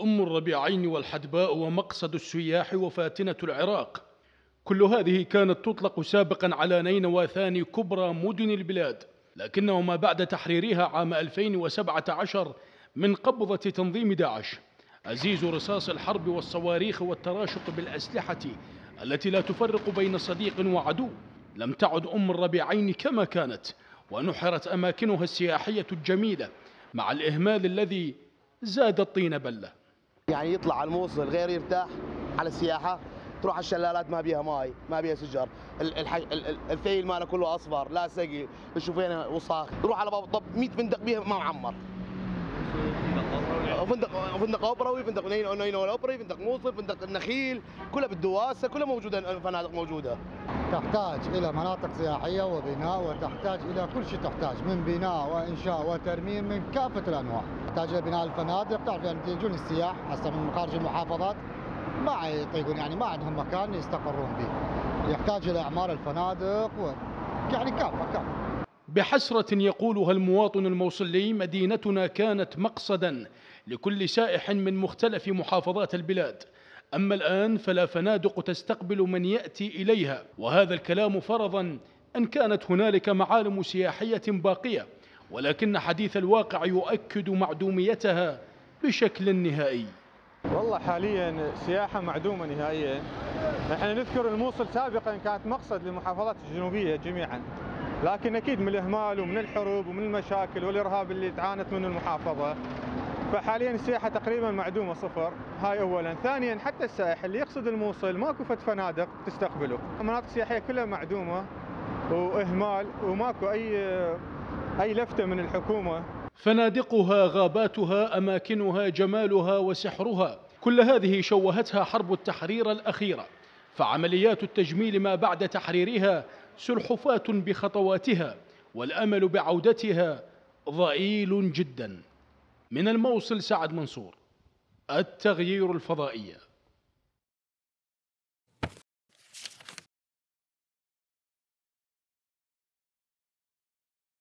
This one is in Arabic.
أم الربيعين والحدباء ومقصد السياح وفاتنة العراق. كل هذه كانت تطلق سابقا على نينوى ثاني كبرى مدن البلاد لكنه ما بعد تحريرها عام 2017 من قبضة تنظيم داعش. أزيز رصاص الحرب والصواريخ والتراشق بالأسلحة التي لا تفرق بين صديق وعدو لم تعد أم الربيعين كما كانت ونحرت أماكنها السياحية الجميلة مع الإهمال الذي زاد الطين بلة. يعني يطلع على الموصل غير يرتاح على السياحة تروح الشلالات ما بيها ماي ما بيها شجر. الفيل ماله كله أصفر لا سقي تشوفين وصاخ تروح على باب الطوب 100 فندق بيها ما معمر. فندق فندق اوبروي فندق نينوى اوبروي فندق موصل فندق النخيل كلها بالدواسة كلها موجودة الفنادق موجودة. تحتاج إلى مناطق سياحية وبناء وتحتاج إلى كل شيء تحتاج من بناء وإنشاء وترميم من كافة الأنواع. تحتاج إلى بناء الفنادق تعرف يعني يجون السياح هسه من خارج المحافظات. ما يطيقون يعني ما عندهم مكان يستقرون به. يحتاج إلى إعمار الفنادق و يعني كافة كافة. بحسرة يقولها المواطن الموصلي مدينتنا كانت مقصدا لكل سائح من مختلف محافظات البلاد. أما الآن فلا فنادق تستقبل من يأتي إليها. وهذا الكلام فرضا أن كانت هنالك معالم سياحية باقية. ولكن حديث الواقع يؤكد معدوميتها بشكل نهائي. والله حاليا سياحة معدومة نهائيا. إحنا نذكر الموصل سابقا كانت مقصد للمحافظات الجنوبية جميعا. لكن أكيد من الإهمال ومن الحروب ومن المشاكل والإرهاب اللي تعانت منه المحافظة. فحاليا السياحة تقريبا معدومة صفر. هاي اولا. ثانيا حتى السائح اللي يقصد الموصل ماكو فد فنادق تستقبله. المناطق السياحية كلها معدومة وإهمال وماكو أي أي لفتة من الحكومة. فنادقها غاباتها أماكنها جمالها وسحرها. كل هذه شوهتها حرب التحرير الأخيرة. فعمليات التجميل ما بعد تحريرها سلحفاة بخطواتها والأمل بعودتها ضئيل جدا. من الموصل سعد منصور التغيير الفضائية.